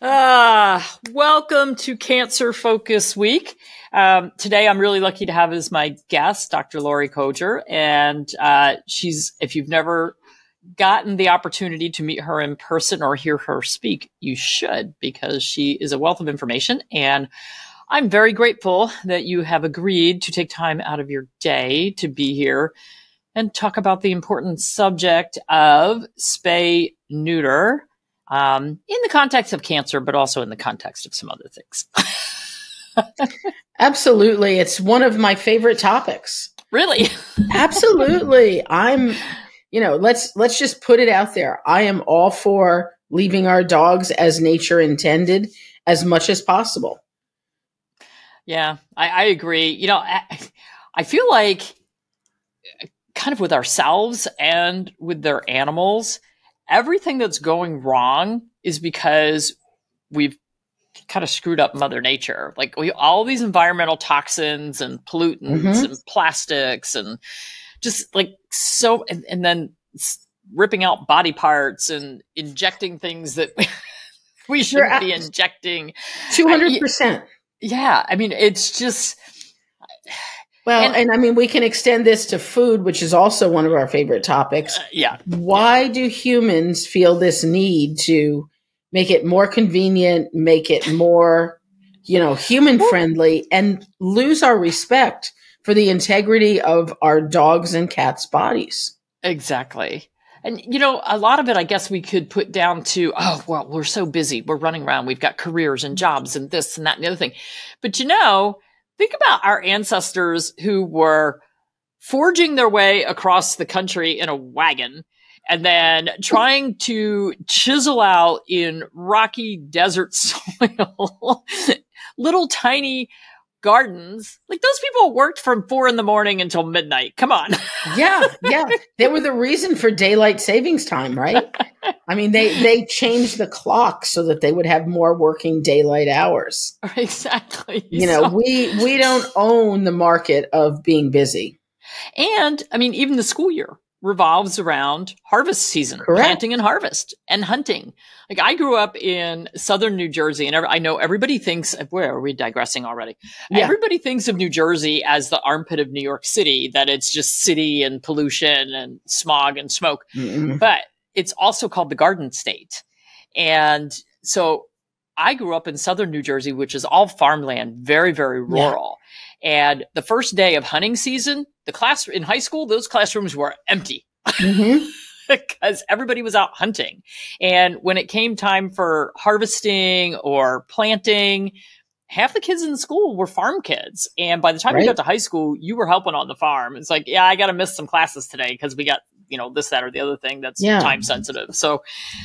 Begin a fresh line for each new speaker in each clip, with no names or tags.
Ah, welcome to Cancer Focus Week. Um, today, I'm really lucky to have as my guest Dr. Laurie Coger, and uh, she's if you've never gotten the opportunity to meet her in person or hear her speak, you should because she is a wealth of information. And I'm very grateful that you have agreed to take time out of your day to be here and talk about the important subject of spay neuter um, in the context of cancer, but also in the context of some other things.
Absolutely. It's one of my favorite topics.
Really?
Absolutely. I'm, you know, let's let's just put it out there. I am all for leaving our dogs as nature intended as much as possible.
Yeah, I, I agree. You know, I, I feel like kind of with ourselves and with their animals, everything that's going wrong is because we've kind of screwed up mother nature. Like we all these environmental toxins and pollutants mm-hmm. and plastics and just like so and, and then ripping out body parts and injecting things that we shouldn't be injecting.
200%
yeah i mean it's just
well, and, and, I mean, we can extend this to food, which is also one of our favorite topics.
Uh, yeah.
Why yeah. do humans feel this need to make it more convenient, make it more, you know, human friendly, and lose our respect for the integrity of our dogs and cats' bodies?
Exactly. And, you know, a lot of it, I guess we could put down to, oh, well, we're so busy. We're running around. We've got careers and jobs and this and that and the other thing. But, you know, think about our ancestors who were forging their way across the country in a wagon and then trying to chisel out in rocky desert soil little tiny gardens. Like those people worked from four in the morning until midnight. Come on.
yeah, yeah. They were the reason for daylight savings time, right? I mean, they they changed the clock so that they would have more working daylight hours.
Exactly.
You know, so, we we don't own the market of being busy.
And I mean, even the school year revolves around harvest season, Correct. planting and harvest and hunting. Like I grew up in southern New Jersey and I know everybody thinks, where are we digressing already? Yeah. Everybody thinks of New Jersey as the armpit of New York City, that it's just city and pollution and smog and smoke. Mm-hmm. But it's also called the Garden State. And so I grew up in southern New Jersey, which is all farmland, very, very rural. Yeah. And the first day of hunting season, the class in high school, those classrooms were empty. Mm-hmm. because everybody was out hunting. And when it came time for harvesting or planting, half the kids in the school were farm kids. And by the time right. you got to high school, you were helping on the farm. It's like, yeah, I got to miss some classes today because we got, you know, this, that, or the other thing that's yeah. time sensitive. So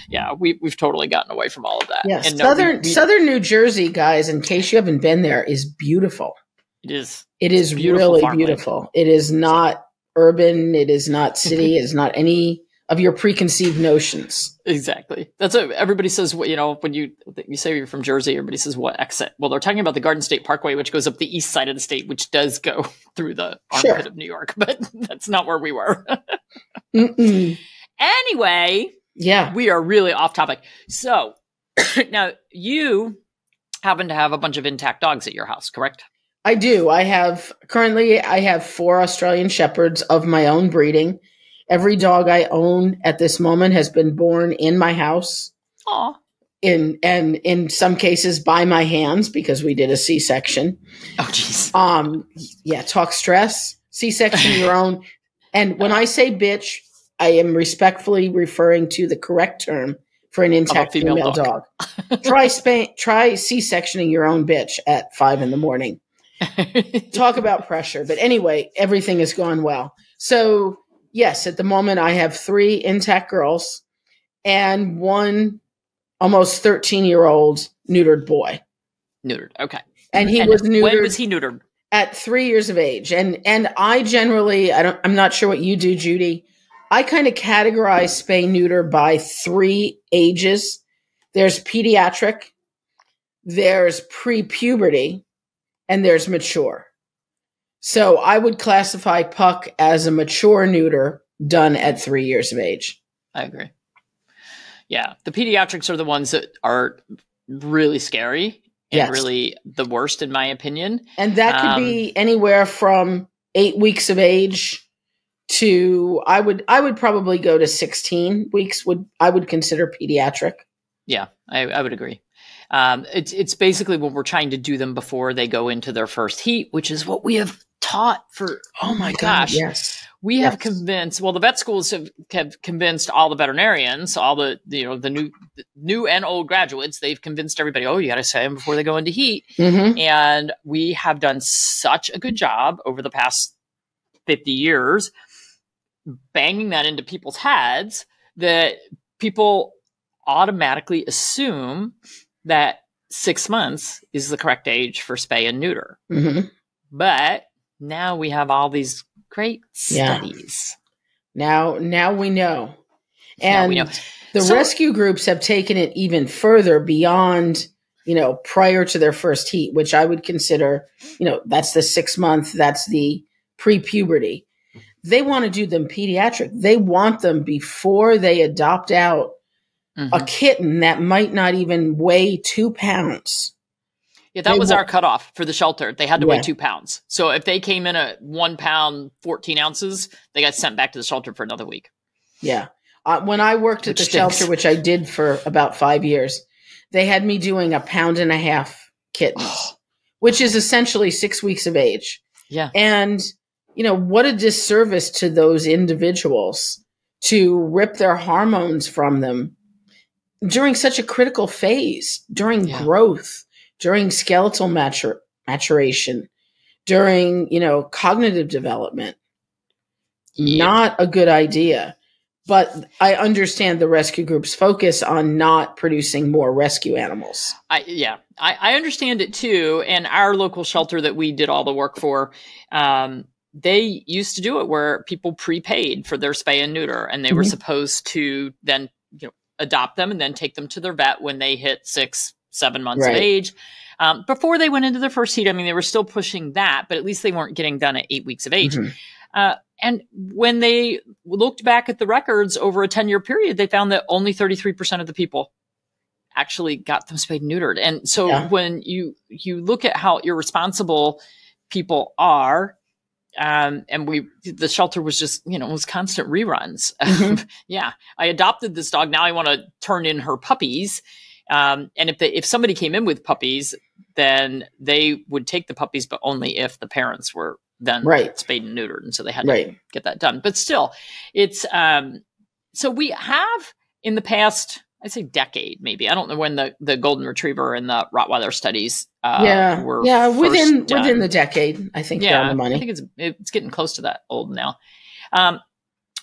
yeah, we, we've totally gotten away from all of that.
Yeah. And Southern, no, we, we, Southern New Jersey guys, in case you haven't been there is beautiful.
It is.
It is beautiful really beautiful. It is not urban. It is not city. it is not any of your preconceived notions.
Exactly. That's what everybody says. You know, when you you say you're from Jersey, everybody says what exit. Well, they're talking about the Garden State Parkway, which goes up the east side of the state, which does go through the armpit sure. of New York, but that's not where we were. anyway,
yeah,
we are really off topic. So now you happen to have a bunch of intact dogs at your house, correct?
I do. I have currently I have four Australian shepherds of my own breeding. Every dog I own at this moment has been born in my house.
Aw.
In and in some cases by my hands because we did a C section.
Oh jeez.
Um yeah, talk stress. C section your own. And when I say bitch, I am respectfully referring to the correct term for an intact female, female, dog. dog. try span- try C sectioning your own bitch at five in the morning. Talk about pressure. But anyway, everything has gone well. So, yes, at the moment, I have three intact girls and one almost 13 year old neutered boy.
Neutered. Okay.
And he and was neutered.
When was he neutered?
At three years of age. And, and I generally, I don't, I'm not sure what you do, Judy. I kind of categorize spay neuter by three ages. There's pediatric, there's pre puberty, and there's mature. So I would classify Puck as a mature neuter done at three years of age.
I agree. Yeah, the pediatrics are the ones that are really scary and yes. really the worst in my opinion.
And that could um, be anywhere from eight weeks of age to I would I would probably go to sixteen weeks. Would I would consider pediatric.
Yeah, I, I would agree. Um, it's it's basically when we're trying to do them before they go into their first heat, which is what we have taught for. Oh my gosh,
yes.
We yes. have convinced. Well, the vet schools have, have convinced all the veterinarians, all the you know the new new and old graduates. They've convinced everybody. Oh, you got to say them before they go into heat. Mm-hmm. And we have done such a good job over the past fifty years, banging that into people's heads that people automatically assume that six months is the correct age for spay and neuter. Mm-hmm. But now we have all these great studies.
Yeah. Now, now we know. And we know. the so, rescue groups have taken it even further beyond, you know, prior to their first heat, which I would consider, you know, that's the six month, that's the pre puberty. They want to do them pediatric. They want them before they adopt out mm-hmm. a kitten that might not even weigh two pounds.
Yeah, that they was our cutoff for the shelter. They had to yeah. weigh two pounds. So if they came in at one pound, 14 ounces, they got sent back to the shelter for another week.
Yeah. Uh, when I worked which at the stinks. shelter, which I did for about five years, they had me doing a pound and a half kittens, which is essentially six weeks of age.
Yeah.
And, you know, what a disservice to those individuals to rip their hormones from them during such a critical phase, during yeah. growth, during skeletal matur- maturation, during, you know, cognitive development. Yeah. Not a good idea. But I understand the rescue group's focus on not producing more rescue animals.
I, yeah, I, I understand it too. And our local shelter that we did all the work for, um, they used to do it where people prepaid for their spay and neuter, and they mm-hmm. were supposed to then you know adopt them and then take them to their vet when they hit six, seven months right. of age. Um, before they went into their first heat, I mean, they were still pushing that, but at least they weren't getting done at eight weeks of age. Mm-hmm. Uh, and when they looked back at the records over a 10 year period, they found that only 33% of the people actually got them spayed and neutered. And so yeah. when you, you look at how irresponsible people are, um, and we the shelter was just you know it was constant reruns mm-hmm. yeah i adopted this dog now i want to turn in her puppies um, and if they, if somebody came in with puppies then they would take the puppies but only if the parents were then right. spayed and neutered and so they had right. to get that done but still it's um, so we have in the past I'd say decade, maybe. I don't know when the, the golden retriever and the Rottweiler studies. Uh,
yeah, yeah, within within the decade, I think. Yeah, the money.
I think it's it's getting close to that old now. Um,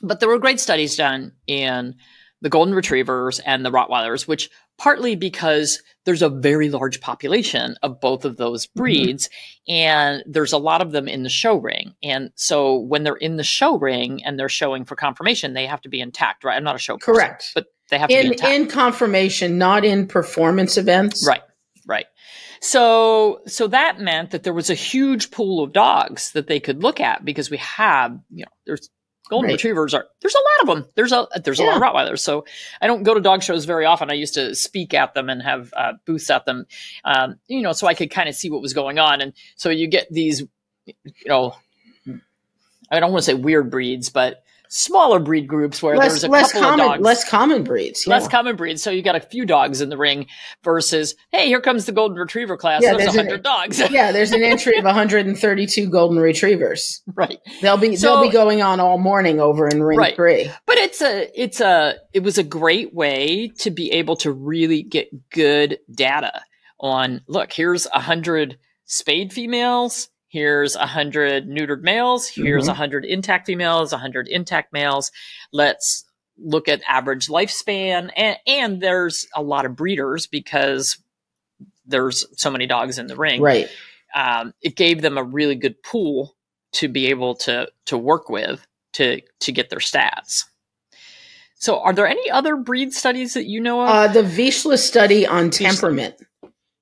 but there were great studies done in the golden retrievers and the Rottweilers, which partly because there's a very large population of both of those mm-hmm. breeds, mm-hmm. and there's a lot of them in the show ring. And so when they're in the show ring and they're showing for conformation, they have to be intact, right? I'm not a show
correct,
person, but they have
in,
to be
in conformation, not in performance events.
Right. Right. So, so that meant that there was a huge pool of dogs that they could look at because we have, you know, there's golden right. retrievers are there's a lot of them. There's a there's a yeah. lot of Rottweilers. So I don't go to dog shows very often. I used to speak at them and have uh, booths at them, um, you know, so I could kind of see what was going on. And so you get these, you know, I don't want to say weird breeds, but smaller breed groups where less, there's a less couple
common,
of dogs.
Less common breeds.
Yeah. Less common breeds. So you've got a few dogs in the ring versus, hey, here comes the golden retriever class. Yeah, there's, there's 100 an, dogs.
yeah, there's an entry of 132 golden retrievers.
Right.
They'll be so, they'll be going on all morning over in ring right. 3.
But it's a it's a it was a great way to be able to really get good data on look, here's 100 spayed females here's 100 neutered males. Here's mm-hmm. 100 intact females 100 intact males. Let's look at average lifespan. And, and there's a lot of breeders because there's so many dogs in the ring.
Right.
Um, it gave them a really good pool to be able to to work with to to get their stats. So are there any other breed studies that you know of?
Uh, the vizsla study on temperament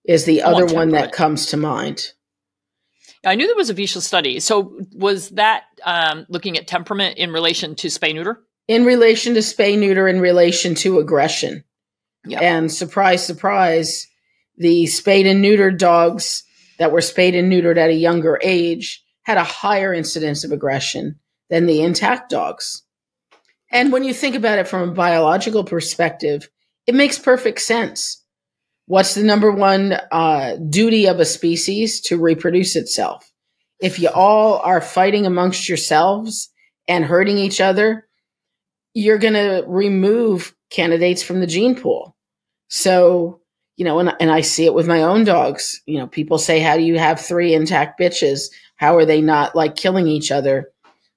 is the oh, other one that comes to mind
I knew there was a Vizsla study. So was that um, looking at temperament in relation to spay neuter?
In relation to spay neuter, in relation to aggression. Yep. And surprise, surprise, the spayed and neutered dogs that were spayed and neutered at a younger age had a higher incidence of aggression than the intact dogs. And when you think about it from a biological perspective, it makes perfect sense. What's the number one uh, duty of a species? To reproduce itself. If you all are fighting amongst yourselves and hurting each other, you're going to remove candidates from the gene pool. So, you know, and, and I see it with my own dogs. You know, people say, How do you have three intact bitches? How are they not like killing each other?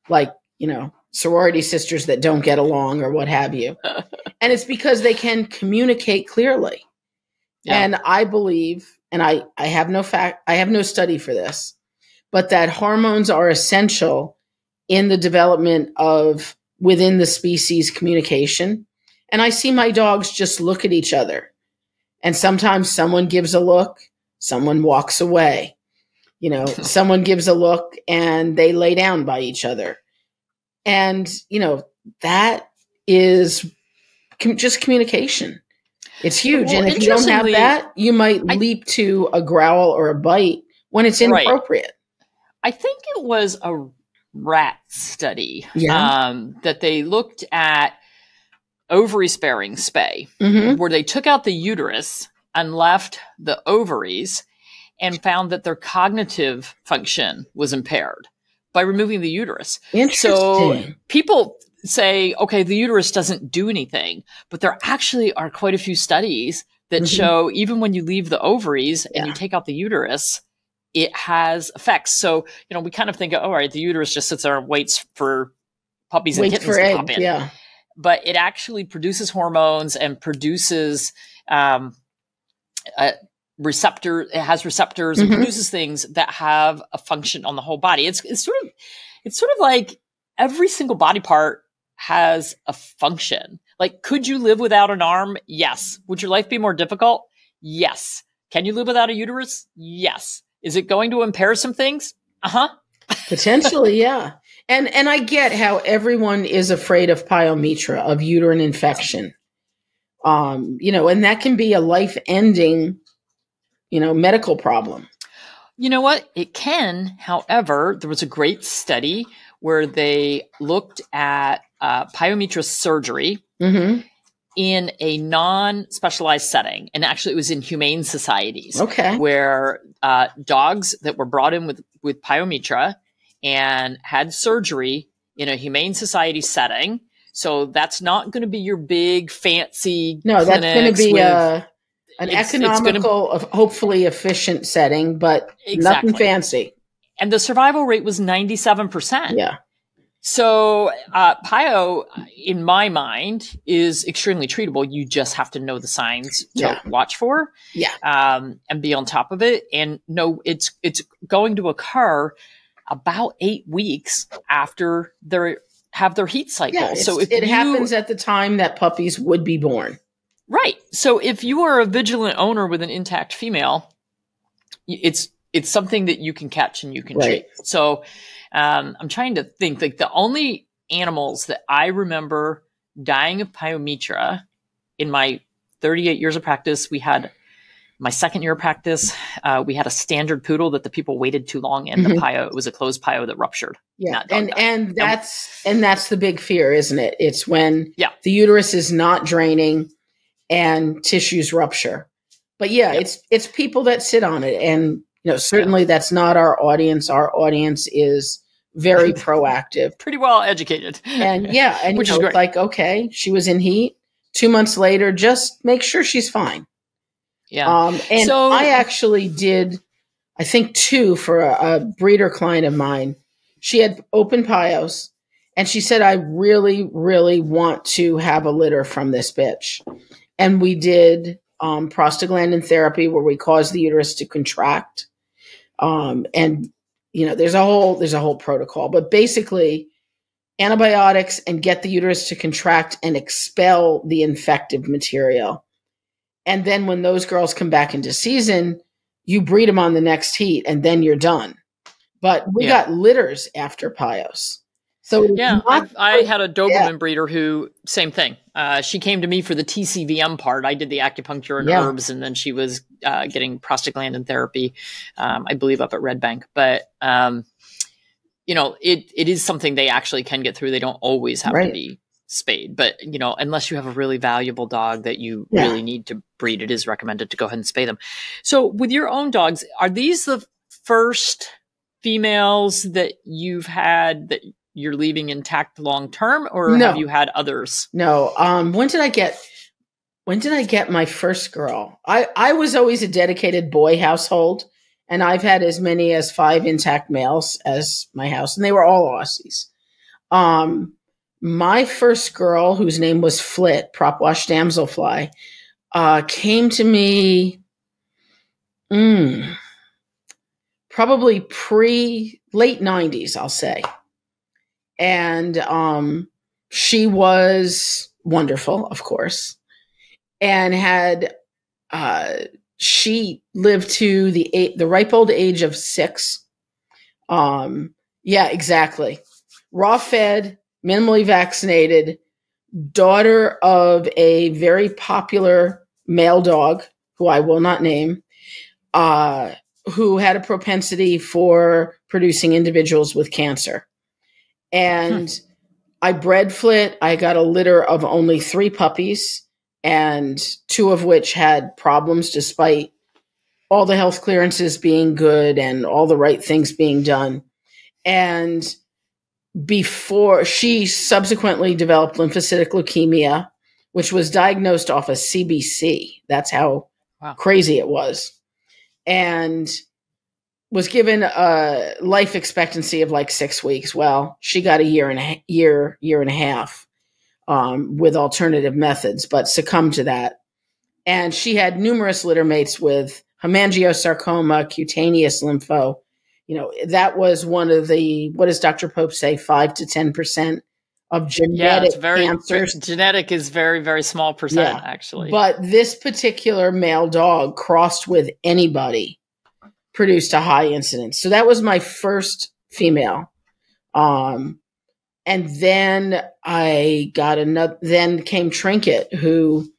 Like, you know, sorority sisters that don't get along or what have you. and it's because they can communicate clearly. Yeah. And I believe, and I, I have no fact, I have no study for this, but that hormones are essential in the development of within the species communication. And I see my dogs just look at each other. And sometimes someone gives a look, someone walks away. You know, someone gives a look and they lay down by each other. And, you know, that is com- just communication. It's huge. Well, and if you don't have that, you might I, leap to a growl or a bite when it's inappropriate. Right.
I think it was a rat study yeah. um, that they looked at ovary sparing spay, mm-hmm. where they took out the uterus and left the ovaries and found that their cognitive function was impaired by removing the uterus. Interesting. So people say, okay, the uterus doesn't do anything, but there actually are quite a few studies that mm-hmm. show even when you leave the ovaries and yeah. you take out the uterus, it has effects. So, you know, we kind of think, oh, all right, the uterus just sits there and waits for puppies and kittens to egg, pop in.
Yeah.
But it actually produces hormones and produces um, receptor it has receptors mm-hmm. and produces things that have a function on the whole body it's, it's sort of it's sort of like every single body part has a function. Like could you live without an arm? Yes. Would your life be more difficult? Yes. Can you live without a uterus? Yes. Is it going to impair some things? Uh-huh.
Potentially yeah. And and i get how everyone is afraid of pyometra of uterine infection. Um you know and that can be a life ending you know, medical problem.
You know what? It can. However, there was a great study where they looked at uh, pyometra surgery mm-hmm. in a non-specialized setting, and actually, it was in humane societies.
Okay,
where uh, dogs that were brought in with with pyometra and had surgery in a humane society setting. So that's not going to be your big fancy.
No, that's going to be with, a an it's, economical, it's gonna, hopefully efficient setting, but exactly. nothing fancy.
And the survival rate was 97%.
Yeah.
So, uh, Pio, in my mind, is extremely treatable. You just have to know the signs to yeah. watch for.
Yeah.
Um, and be on top of it. And know it's, it's going to occur about eight weeks after they have their heat cycle. Yeah, so if
it
you,
happens at the time that puppies would be born.
Right. So if you are a vigilant owner with an intact female, it's it's something that you can catch and you can right. treat. So um, I'm trying to think like the only animals that I remember dying of pyometra in my 38 years of practice, we had my second year of practice, uh, we had a standard poodle that the people waited too long in mm-hmm. the pio. It was a closed pio that ruptured.
Yeah, and and that's and that's the big fear, isn't it? It's when
yeah.
the uterus is not draining and tissues rupture. But yeah, yep. it's it's people that sit on it, and you know certainly that's not our audience. Our audience is very proactive,
pretty well educated,
and yeah, and which you know, is great. like okay, she was in heat. Two months later, just make sure she's fine.
Yeah.
Um, and so, I actually did, I think two for a, a breeder client of mine. She had open pios, and she said, "I really, really want to have a litter from this bitch." and we did um, prostaglandin therapy where we cause the uterus to contract. Um, and you know, there's a whole there's a whole protocol, but basically antibiotics and get the uterus to contract and expel the infective material. And then when those girls come back into season, you breed them on the next heat and then you're done. But we yeah. got litters after Pios. So
yeah, I, I, had a Doberman yeah. breeder who same thing. Uh, she came to me for the TCVM part. I did the acupuncture and yeah. herbs, and then she was uh, getting prostaglandin therapy, um, I believe, up at Red Bank. But um, you know, it it is something they actually can get through. They don't always have right. to be spayed, but you know, unless you have a really valuable dog that you yeah. really need to breed, it is recommended to go ahead and spay them. So, with your own dogs, are these the first females that you've had that you're leaving intact long term, or no. have you had others?
No. Um, when did I get? When did I get my first girl? I I was always a dedicated boy household, and I've had as many as five intact males as my house, and they were all Aussies. Um, my first girl, whose name was Flit, prop wash damselfly, uh, came to me. Mm, probably pre late 90s, I'll say and um, she was wonderful, of course, and had uh, she lived to the eight, the ripe old age of six. Um, yeah, exactly. Raw fed, minimally vaccinated, daughter of a very popular male dog who I will not name, uh, who had a propensity for producing individuals with cancer. And hmm. I bred Flit. I got a litter of only three puppies, and two of which had problems despite all the health clearances being good and all the right things being done. And before she subsequently developed lymphocytic leukemia, which was diagnosed off a of CBC. That's how wow. crazy it was. And was given a life expectancy of like six weeks. Well, she got a year and a year, year and a half um, with alternative methods, but succumbed to that. And she had numerous litter mates with hemangiosarcoma, cutaneous lympho. You know, that was one of the, what does Dr. Pope say, five to 10% of genetic yeah, very, cancers.
Genetic is very, very small percent, yeah. actually.
But this particular male dog crossed with anybody produced a high incidence. So that was my first female. Um, and then I got another, then came Trinket, who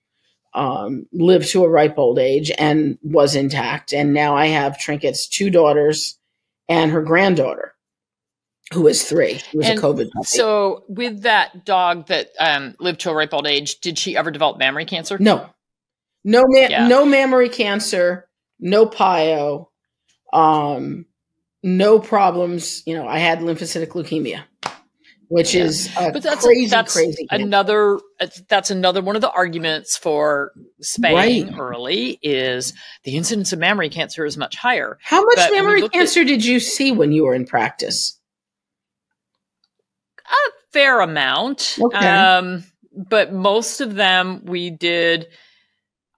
um, lived to a ripe old age and was intact. And now I have Trinket's two daughters and her granddaughter, who is three. Who was and a COVID puppy.
So, with that dog that um, lived to a ripe old age, did she ever develop mammary cancer?
No, no, ma- yeah. no mammary cancer, no pyo, um, no problems. You know, I had lymphocytic leukemia, which yeah. is but that's crazy, that's crazy.
Another that's another one of the arguments for spaying right. early is the incidence of mammary cancer is much higher.
How much but mammary cancer at, did you see when you were in practice?
A fair amount. Okay. Um, but most of them we did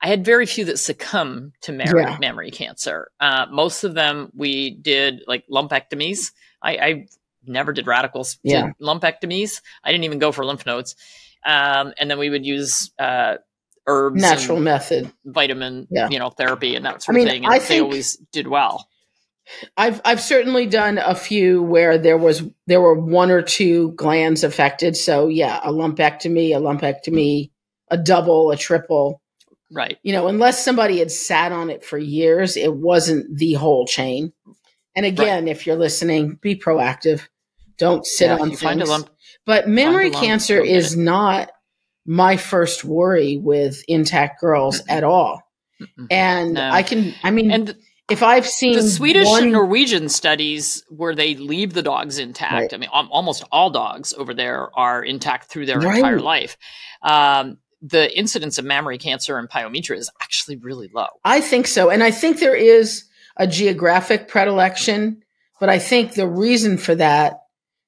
I had very few that succumb to mammary, yeah. cancer. Uh, most of them we did like lumpectomies. I, I never did radicals. Yeah. Did lumpectomies. I didn't even go for lymph nodes. Um, and then we would use uh, herbs,
natural method,
vitamin, yeah. you know, therapy, and that sort I mean, of thing. And I they always did well.
I've I've certainly done a few where there was there were one or two glands affected. So yeah, a lumpectomy, a lumpectomy, a double, a triple.
Right.
You know, unless somebody had sat on it for years, it wasn't the whole chain. And again, right. if you're listening, be proactive. Don't sit yeah, on things. Lump, but mammary cancer is not my first worry with intact girls mm-hmm. at all. Mm-hmm. And no. I can, I mean, and if I've seen
the Swedish one, and Norwegian studies where they leave the dogs intact, right. I mean, almost all dogs over there are intact through their right. entire life. Um, the incidence of mammary cancer and pyometra is actually really low.
I think so. And I think there is a geographic predilection, but I think the reason for that,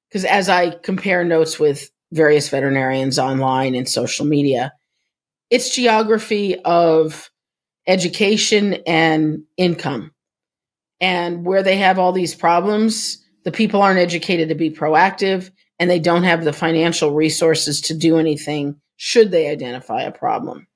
because as I compare notes with various veterinarians online and social media, it's geography of education and income. And where they have all these problems, the people aren't educated to be proactive and they don't have the financial resources to do anything should they identify a problem.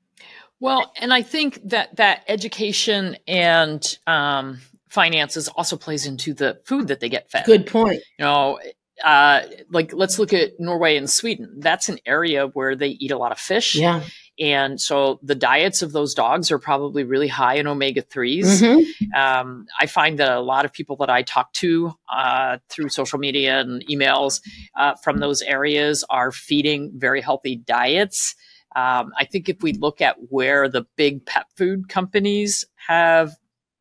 Well, and I think that that education and um, finances also plays into the food that they get fed.
Good point.
You know, uh, like let's look at Norway and Sweden. That's an area where they eat a lot of fish.
Yeah.
And so the diets of those dogs are probably really high in omega 3s. Mm-hmm. Um, I find that a lot of people that I talk to uh, through social media and emails uh, from those areas are feeding very healthy diets. Um, I think if we look at where the big pet food companies have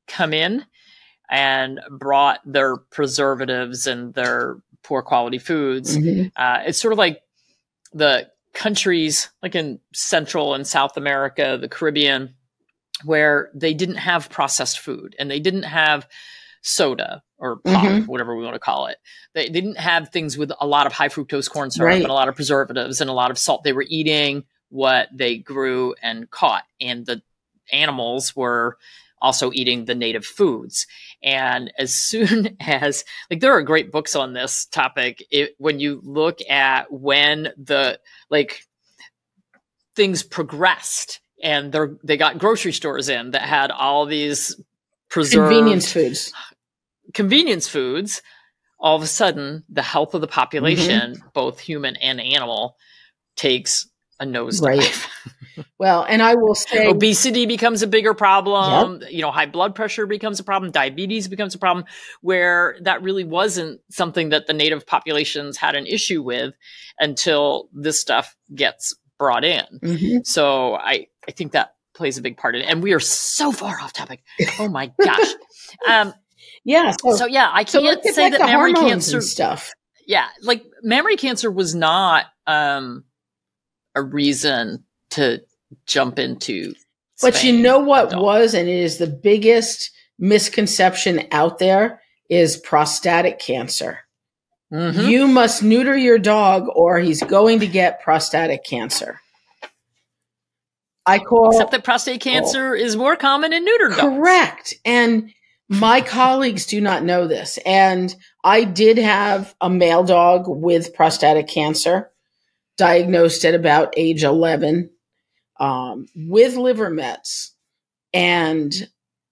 come in and brought their preservatives and their poor quality foods, mm-hmm. uh, it's sort of like the countries like in Central and South America, the Caribbean, where they didn't have processed food and they didn't have soda or pop, mm-hmm. whatever we want to call it. They, they, didn't have things with a lot of high fructose corn syrup right. and a lot of preservatives and a lot of salt. They were eating what they grew and caught. And the animals were also eating the native foods. And as soon as, like, there are great books on this topic. It, when you look at when the, like, things progressed and they they got grocery stores in that had all these preserved
convenience foods,
convenience foods. All of a sudden, the health of the population, mm-hmm. both human and animal, takes a nosedive. Right.
well, and I will say
obesity becomes a bigger problem. Yep. You know, high blood pressure becomes a problem. Diabetes becomes a problem where that really wasn't something that the native populations had an issue with until this stuff gets brought in. Mm-hmm. So I, I think that plays a big part in it. And we are so far off topic. Oh my gosh. Um,
yeah.
So, so, yeah, I can't so say like that mammary cancer
stuff.
Yeah. Like mammary cancer was not, um, a reason to jump into.
But you know what was, and it is the biggest misconception out there is prostatic cancer. Mm-hmm. You must neuter your dog or he's going to get prostatic cancer. I call
Except that prostate cancer oh, is more common in neutered
dogs. Correct. And my colleagues do not know this. And I did have a male dog with prostatic cancer diagnosed at about age 11 um, with liver mets. And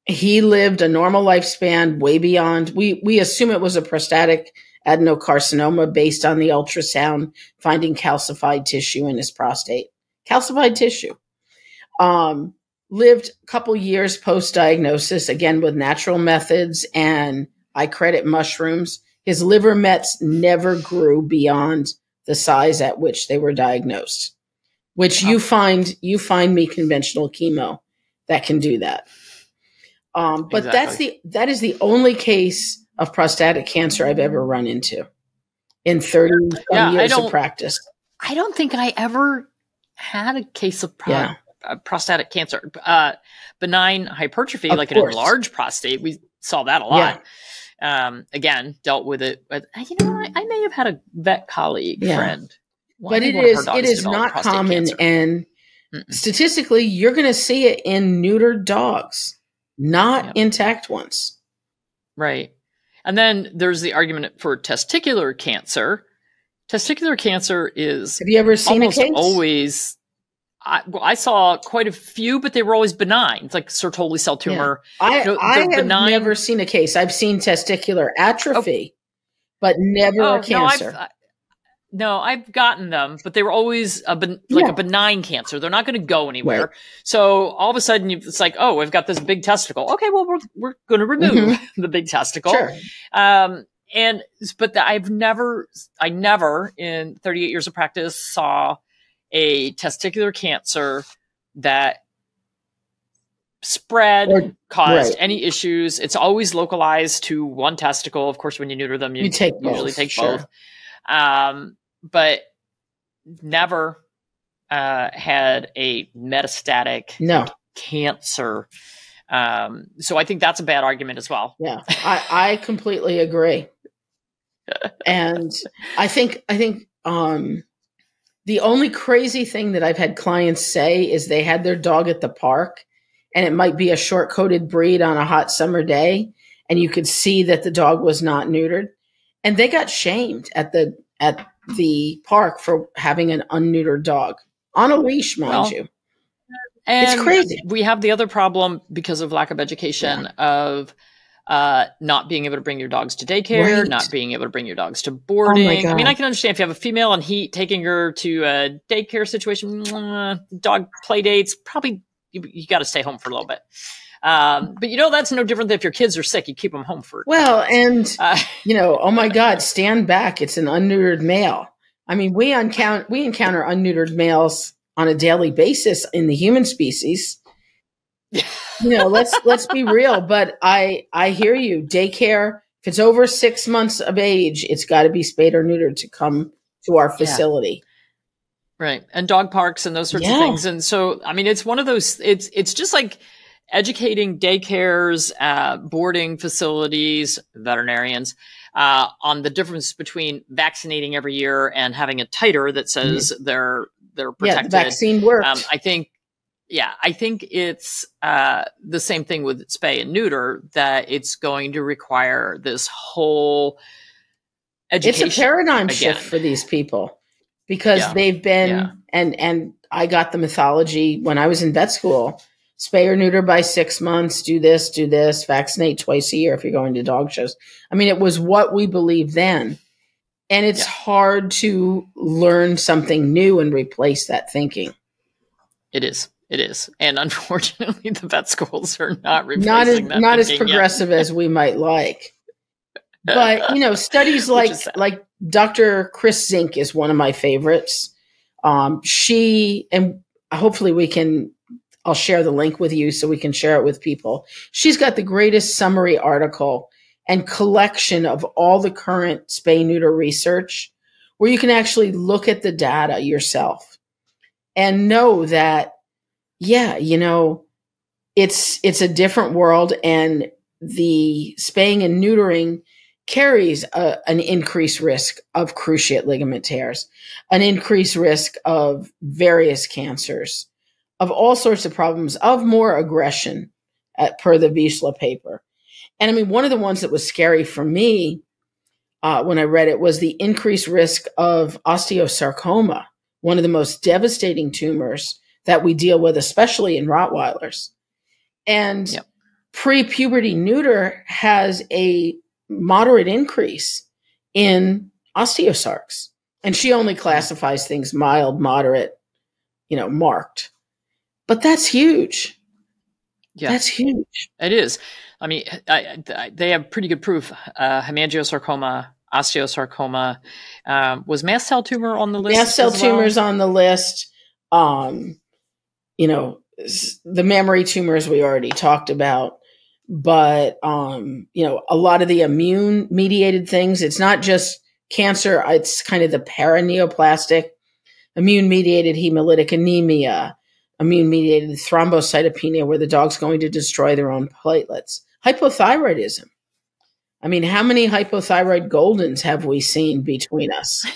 he lived a normal lifespan way beyond. We, we assume it was a prostatic adenocarcinoma based on the ultrasound finding calcified tissue in his prostate. Calcified tissue. Um, lived a couple years post diagnosis, again with natural methods, and I credit mushrooms. His liver mets never grew beyond the size at which they were diagnosed, which you find you find me conventional chemo that can do that. Um, but exactly. that's the that is the only case of prostatic cancer I've ever run into in 30 yeah, years of practice.
I don't think I ever had a case of pro- yeah. uh, prostatic cancer. Uh, benign hypertrophy, of like course. an enlarged prostate, we saw that a lot. Yeah um, again, dealt with it. Uh, you know, I, I may have had a vet colleague friend.
But it is it is not common, cancer. and Mm-mm. statistically, you're going to see it in neutered dogs, not yep. intact ones.
Right, and then there's the argument for testicular cancer. Testicular cancer is
have you ever seen
almost
a case?
always I, well, I saw quite a few, but they were always benign. It's like Sertoli cell tumor.
Yeah. I, know, I have benign. never seen a case. I've seen testicular atrophy, oh. but never oh, a cancer.
No no, I've gotten them, but they were always a ben, like yeah. a benign cancer. They're not going to go anywhere. Right. So all of a sudden, it's like, oh, I've got this big testicle. Okay, well, we're we're going to remove mm-hmm. the big testicle. Sure. Um, and but the, I've never, I never in 38 years of practice saw a testicular cancer that spread or, caused right. any issues. It's always localized to one testicle. Of course, when you neuter them, you, you take usually both, take sure. both. Um, but never uh, had a metastatic
no.
cancer. Um, so I think that's a bad argument as well.
Yeah, I, I completely agree. and I think I think um, the only crazy thing that I've had clients say is they had their dog at the park and it might be a short coated breed on a hot summer day and you could see that the dog was not neutered and they got shamed at the at the park for having an unneutered dog on a leash mind well, you
it's crazy we have the other problem because of lack of education yeah. of uh, not being able to bring your dogs to daycare, right. not being able to bring your dogs to boarding. Oh I mean, I can understand if you have a female and heat taking her to a daycare situation, dog play dates, probably you, you got to stay home for a little bit. Um, but you know, that's no different than if your kids are sick, you keep them home for.
Well, and, uh, you know, oh my God, stand back. It's an unneutered male. I mean, we encounter, we encounter unneutered males on a daily basis in the human species. you know, let's, let's be real, but I, I hear you. Daycare, if it's over six months of age, it's got to be spayed or neutered to come to our facility.
Yeah. Right. And dog parks and those sorts yeah. of things. And so, I mean, it's one of those, it's, it's just like, educating daycares, uh, boarding facilities, veterinarians uh, on the difference between vaccinating every year and having a titer that says mm-hmm. they're they're protected.
Yeah, the vaccine works. Um,
I think. Yeah, I think it's uh, the same thing with spay and neuter that it's going to require this whole education.
It's a paradigm again. shift for these people because yeah. they've been yeah. and and I got the mythology when I was in vet school spay or neuter by six months, do this, do this, vaccinate twice a year if you're going to dog shows. I mean, it was what we believed then. And it's yeah. hard to learn something new and replace that thinking.
It is. It is. And unfortunately, the vet schools are not replacing
not as, not as progressive as we might like. But, you know, studies like, like Dr. Chris Zink is one of my favorites. Um, she, and hopefully we can I'll share the link with you so we can share it with people. She's got the greatest summary article and collection of all the current spay neuter research where you can actually look at the data yourself and know that, yeah, you know, it's, it's a different world and the spaying and neutering carries a, an increased risk of cruciate ligament tears, an increased risk of various cancers, of all sorts of problems, of more aggression, at, per the Vizsla paper. And I mean, one of the ones that was scary for me uh, when I read it was the increased risk of osteosarcoma, one of the most devastating tumors that we deal with, especially in Rottweilers. And yep. pre puberty neuter has a moderate increase in osteosarcs. And she only classifies things mild, moderate, you know, marked. But that's huge. Yeah, that's huge.
It is. I mean, I, I, they have pretty good proof. Uh, hemangiosarcoma, osteosarcoma, um, was mast cell tumor on the list.
Mast cell well? tumors on the list. Um, you know, the mammary tumors we already talked about, but um, you know, a lot of the immune mediated things. It's not just cancer. It's kind of the paraneoplastic, immune mediated hemolytic anemia immune mediated thrombocytopenia, where the dog's going to destroy their own platelets. Hypothyroidism. I mean, how many hypothyroid Goldens have we seen between us?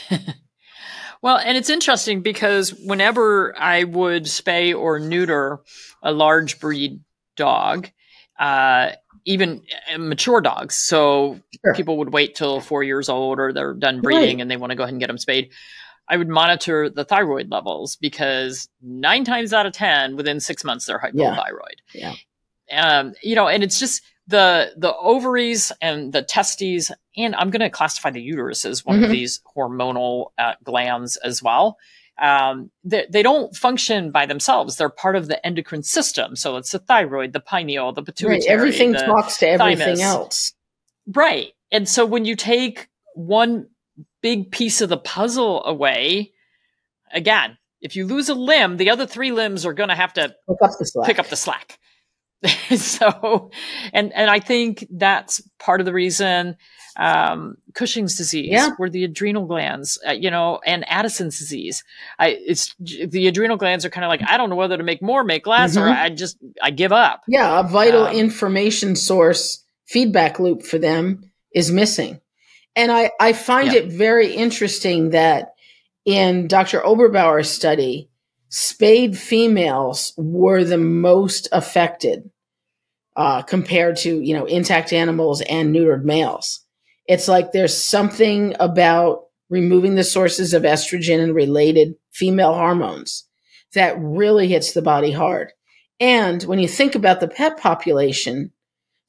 well, and it's interesting because whenever I would spay or neuter a large breed dog, uh, even uh, mature dogs. So sure. people would wait till four years old or they're done breeding right. and they want to go ahead and get them spayed. I would monitor the thyroid levels because nine times out of 10, within six months, they're hypothyroid.
Yeah.
yeah. Um, you know, and it's just the, the ovaries and the testes, and I'm going to classify the uterus as one mm-hmm. of these hormonal uh, glands as well. Um, they, they, don't function by themselves. They're part of the endocrine system. So it's the thyroid, the pineal, the pituitary.
Right. Everything talks to everything thymus. else.
Right. And so when you take one big piece of the puzzle away, again, if you lose a limb, the other three limbs are going to have to
pick up the slack.
Pick up the slack. so, and and I think that's part of the reason um, Cushing's disease, yeah. where the adrenal glands, uh, you know, and Addison's disease. I it's the adrenal glands are kind of like I don't know whether to make more, make less, mm-hmm. or I just I give up.
Yeah, a vital um, information source feedback loop for them is missing. And I, I find it very interesting that in Dr. Oberbauer's study, spayed females were the most affected uh, compared to, you know, intact animals and neutered males. It's like there's something about removing the sources of estrogen and related female hormones that really hits the body hard. And when you think about the pet population,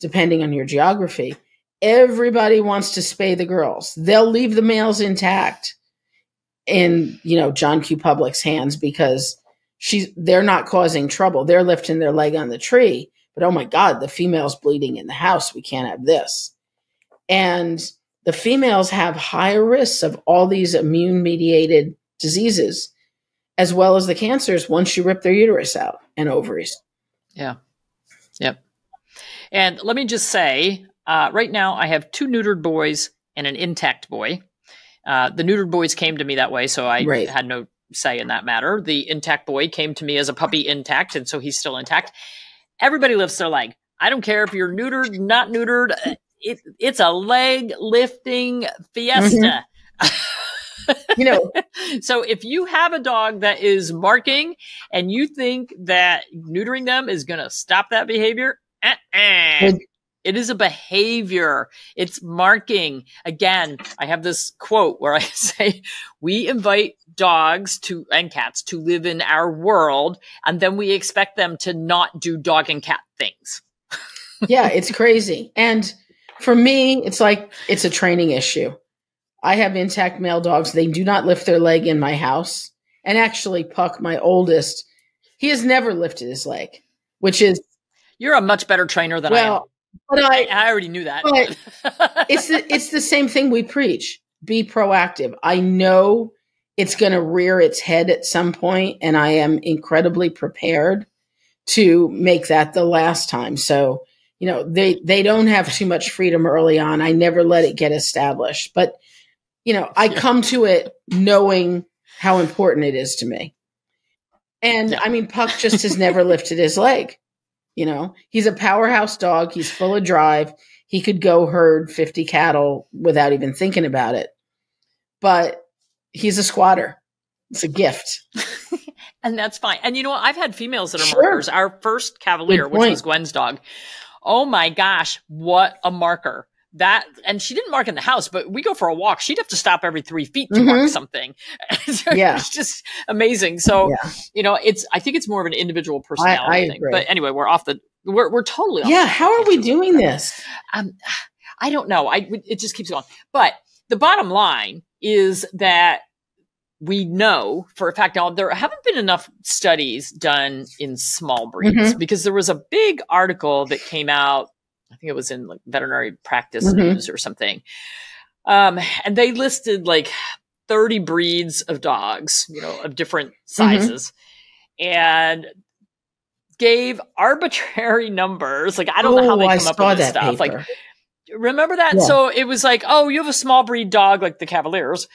depending on your geography. Everybody wants to spay the girls. They'll leave the males intact in, you know, John Q. Public's hands because she's they're not causing trouble. They're lifting their leg on the tree. But oh my God, the female's bleeding in the house. We can't have this. And the females have higher risks of all these immune mediated diseases, as well as the cancers once you rip their uterus out and ovaries.
Yeah. Yep. And let me just say, uh, right now I have two neutered boys and an intact boy. Uh, the neutered boys came to me that way, so I right. had no say in that matter. The intact boy came to me as a puppy intact, and so he's still intact. Everybody lifts their leg. I don't care if you're neutered, not neutered. It, it's a leg lifting fiesta. Mm-hmm. you know, so if you have a dog that is marking and you think that neutering them is going to stop that behavior, uh-uh. It is a behavior. It's marking. Again, I have this quote where I say, we invite dogs to and cats to live in our world, and then we expect them to not do dog and cat things.
yeah, it's crazy. And for me, it's like it's a training issue. I have intact male dogs. They do not lift their leg in my house. And actually, Puck, my oldest, he has never lifted his leg, which is.
You're a much better trainer than well, I am. But I, I already knew that.
it's the it's the same thing we preach. Be proactive. I know it's going to rear its head at some point, and I am incredibly prepared to make that the last time. So, you know, they they don't have too much freedom early on. I never let it get established, but you know, I come to it knowing how important it is to me. And yeah. I mean, Puck just has never lifted his leg. You know, he's a powerhouse dog. He's full of drive. He could go herd 50 cattle without even thinking about it. But he's a squatter. It's a gift.
and that's fine. And you know what? I've had females that are sure. markers. Our first Cavalier, which was Gwen's dog. Oh my gosh, what a marker that and she didn't mark in the house but we go for a walk. She'd have to stop every three feet to mm-hmm. mark something. So yeah. it's just amazing. So yeah. you know it's i think it's more of an individual personality I, I thing. but anyway we're off the we're, we're totally
yeah how are we doing this?
Um i don't know. I it just keeps going. But the bottom line is that we know for a fact now there haven't been enough studies done in small breeds mm-hmm. because there was a big article that came out I think it was in like veterinary practice mm-hmm. news or something. Um, and they listed like 30 breeds of dogs, you know, of different mm-hmm. sizes mm-hmm. and gave arbitrary numbers. Like, I don't oh, know how they oh, come up with this stuff. Paper. Like, remember that? Yeah. So it was like, oh, you have a small breed dog like the Cavaliers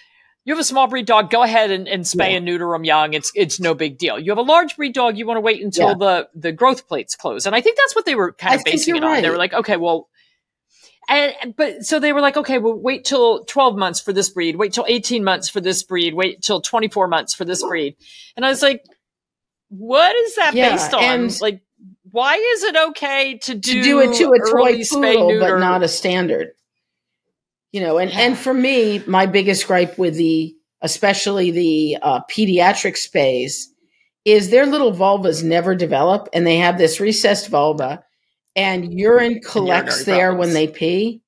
you have a small breed dog, go ahead and, and spay yeah. and neuter them young. It's it's no big deal. You have a large breed dog, you want to wait until yeah. the the growth plates close. And I think that's what they were kind of I basing it on. Right. They were like, okay, well, and but so they were like, okay, well, wait till twelve months for this breed, wait till eighteen months for this breed, wait till twenty four months for this breed. And I was like, what is that yeah, based on? And like, why is it okay to do, to do it to a toy poodle,
but not a standard? You know and and for me my biggest gripe with the especially the uh, pediatric space is their little vulvas never develop and they have this recessed vulva and urine collects there problems. when they pee.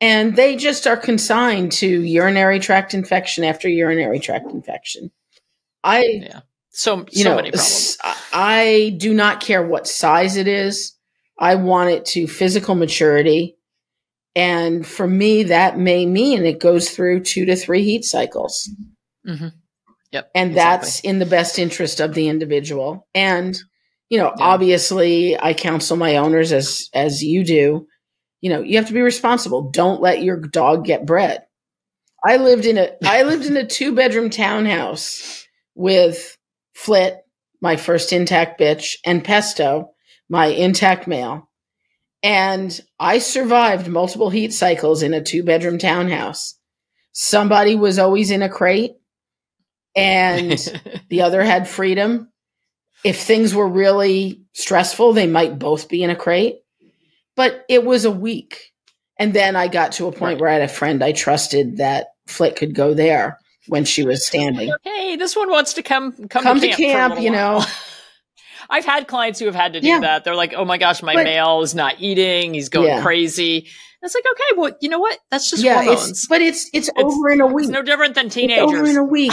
And they just are consigned to urinary tract infection after urinary tract infection. I
yeah. So, so you know, many problems.
i do not care what size it is. I want it to physical maturity and for me, that may mean it goes through two to three heat cycles.
Mm-hmm. Yep.
And exactly. that's in the best interest of the individual. And, you know, yeah. obviously I counsel my owners as, as you do, you know, you have to be responsible. Don't let your dog get bred. I lived in a, I lived in a two bedroom townhouse with Flit, my first intact bitch, and Pesto, my intact male. And I survived multiple heat cycles in a two bedroom townhouse. Somebody was always in a crate and the other had freedom. If things were really stressful, they might both be in a crate. But it was a week. And then I got to a point where I had a friend I trusted that Flit could go there when she was standing.
Hey, this one wants to come come,
come
to camp,
to camp you know.
I've had clients who have had to do yeah. that. They're like, "Oh my gosh, my but, male is not eating. He's going yeah. crazy." it's like, okay, well, you know what? That's just yeah, hormones.
It's, but it's, it's, it's over in a week. It's
no different than teenagers.
It's over in a week.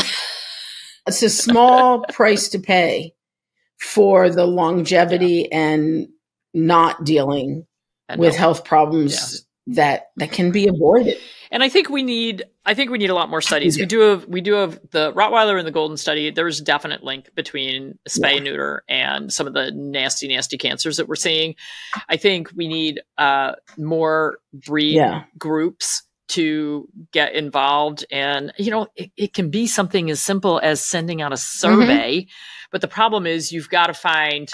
it's a small price to pay for the longevity yeah. and not dealing and with health problems yeah. that that can be avoided.
And I think we need I think we need a lot more studies. Yeah. We do have we do have the Rottweiler and the Golden study. There's a definite link between spay yeah. and neuter and some of the nasty, nasty cancers that we're seeing. I think we need uh, more breed yeah. groups to get involved. And, you know, it, it, can be something as simple as sending out a survey. Mm-hmm. But the problem is you've got to find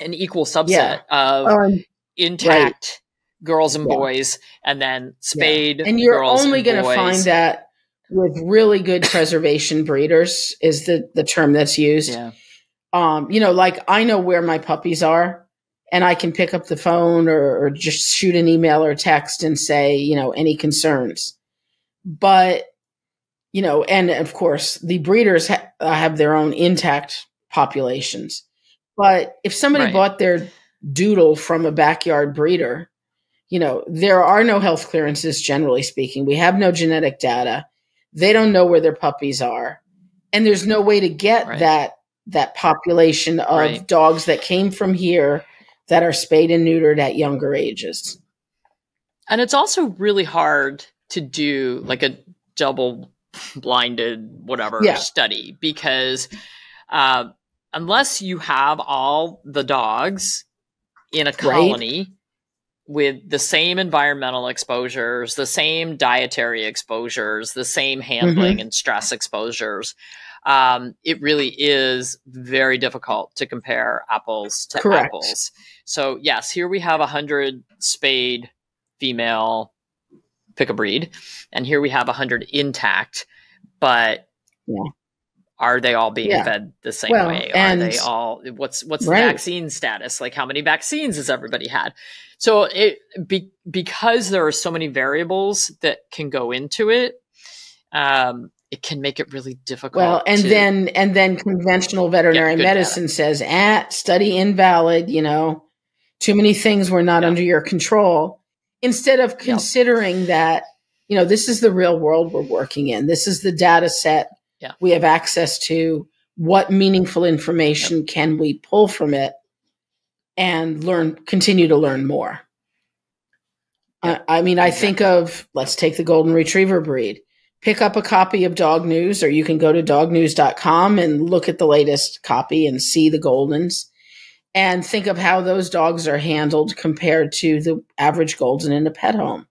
an equal subset of um, intact. Right girls and yeah. boys, and then spayed.
Yeah. And you're only going to find that with really good preservation breeders is the the term that's used.
Yeah.
Um, you know, like I know where my puppies are, and I can pick up the phone or, or just shoot an email or text and say, you know, any concerns. But you know, and of course, the breeders ha- have their own intact populations. But if somebody right. bought their doodle from a backyard breeder, you know, there are no health clearances, generally speaking. We have no genetic data. They don't know where their puppies are. And there's no way to get right. that that population of right. dogs that came from here that are spayed and neutered at younger ages.
And it's also really hard to do like a double blinded whatever yeah. study because uh, unless you have all the dogs in a colony right with the same environmental exposures, the same dietary exposures, the same handling mm-hmm. and stress exposures. Um, it really is very difficult to compare apples to Correct. apples. So yes, here we have a hundred spayed female pick a breed, and here we have a hundred intact, but yeah. Are they all being yeah. fed the same well, way? Are they all what's what's right. the vaccine status? Like how many vaccines has everybody had? So it be, because there are so many variables that can go into it, um, it can make it really difficult.
Well, and then and then conventional veterinary medicine data. says, "At study invalid." You know, too many things were not under your control. Instead of considering yep. that, you know, this is the real world we're working in. This is the data set
yeah.
we have access to. What meaningful information yep. can we pull from it? and learn, continue to learn more. I, I mean, I think of let's take the golden retriever breed. Pick up a copy of Dog News, or you can go to dognews.com and look at the latest copy and see the Goldens and think of how those dogs are handled compared to the average Golden in a pet home.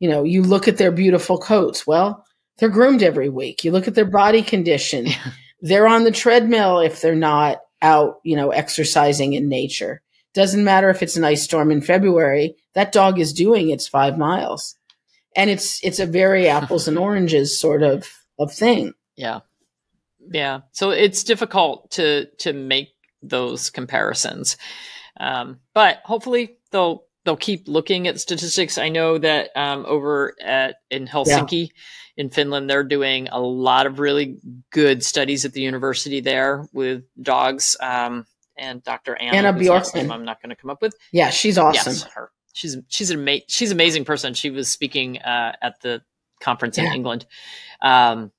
You know, you look at their beautiful coats. Well, they're groomed every week. You look at their body condition. they're on the treadmill if they're not out, you know, exercising in nature. Doesn't matter if it's an ice storm in February, that dog is doing its five miles. And it's it's a very apples and oranges sort of of thing.
Yeah. Yeah. So it's difficult to to make those comparisons. Um, but hopefully they'll they'll keep looking at statistics. I know that um, over at in Helsinki, yeah in Finland, they're doing a lot of really good studies at the university there with dogs. Um, and Dr. Anna,
Anna Bjorkman.
I'm not going to come up with.
Yeah, she's awesome.
Yes, her. She's she's an ama- she's an amazing person. She was speaking uh, at the conference yeah. in England. Um,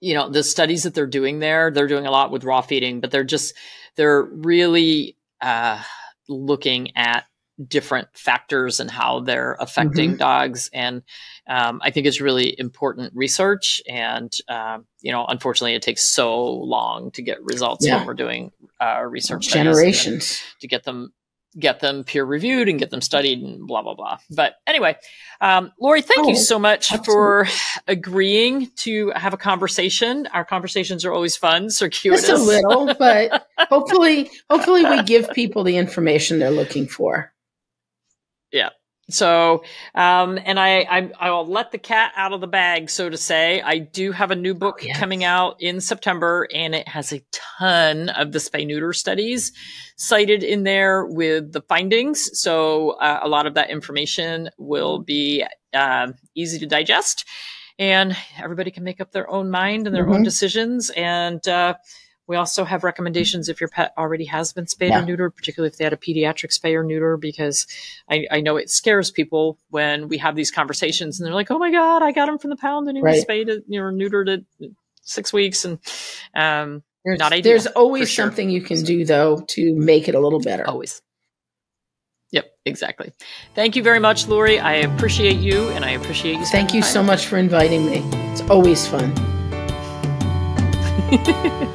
you know the studies that they're doing there, they're doing a lot with raw feeding, but they're just they're really uh, looking at different factors and how they're affecting mm-hmm. dogs. And um, I think it's really important research. And, um, you know, unfortunately, it takes so long to get results yeah. when we're doing uh, research
generations
to get them get them peer reviewed and get them studied and blah blah blah. But anyway, um, Laurie, thank oh, you so much absolutely. for agreeing to have a conversation. Our conversations are always fun, circuitous.
Just a little, but hopefully, hopefully, we give people the information they're looking for.
Yeah. So, um, and I, I, I'll let the cat out of the bag, so to say. I do have a new book oh, yes. coming out in September, and it has a ton of the spay neuter studies cited in there with the findings. So, uh, a lot of that information will be uh, easy to digest, and everybody can make up their own mind and their mm-hmm. own decisions. And uh, We also have recommendations if your pet already has been spayed yeah. or neutered, particularly if they had a pediatric spay or neuter, because I, I, know it scares people when we have these conversations and they're like, "Oh my god, I got him from the pound and he right. was spayed, you know, neutered at six weeks," and um,
there's,
not ideal.
There's always sure. something you can do though to make it a little better.
Always. Yep, exactly. Thank you very much, Laurie. I appreciate you, and I appreciate you.
Thank you so much for inviting me. It's always fun.